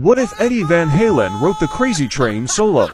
What if Eddie Van Halen wrote the Crazy Train solo?